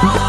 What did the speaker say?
Oh.